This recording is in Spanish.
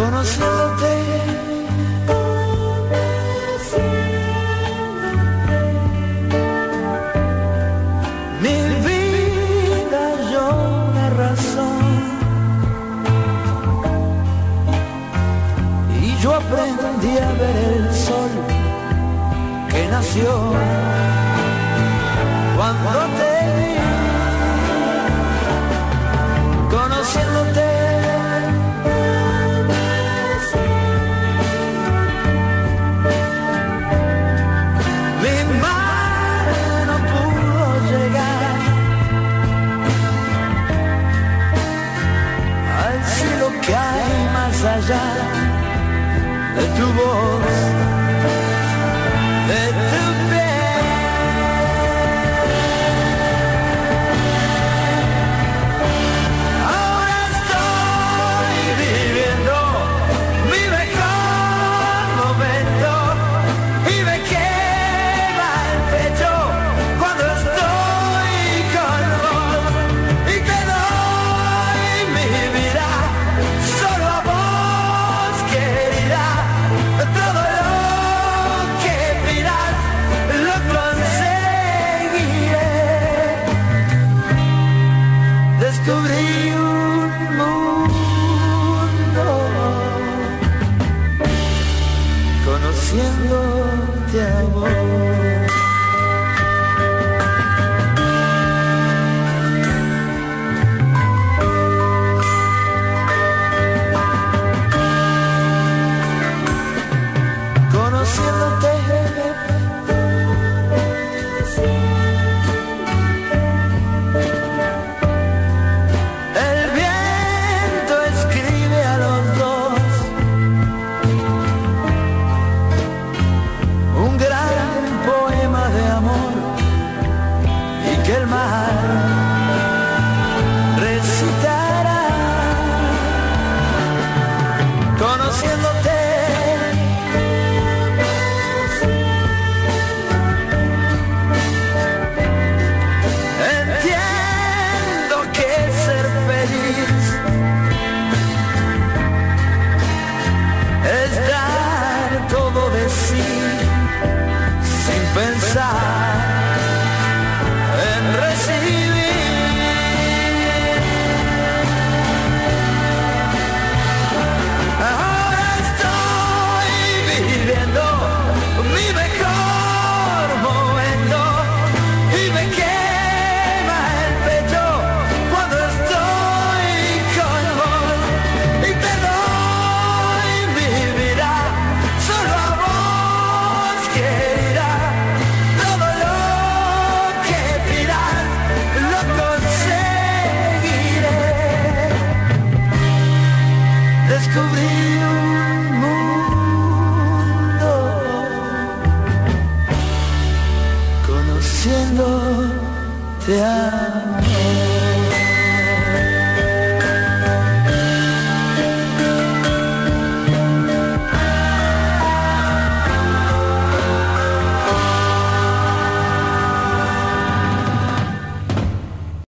conociéndote. Mi vida yo la razón y yo aprendí a ver el sol que nació. más allá de tu voz. side. يا